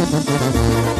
¡Gracias!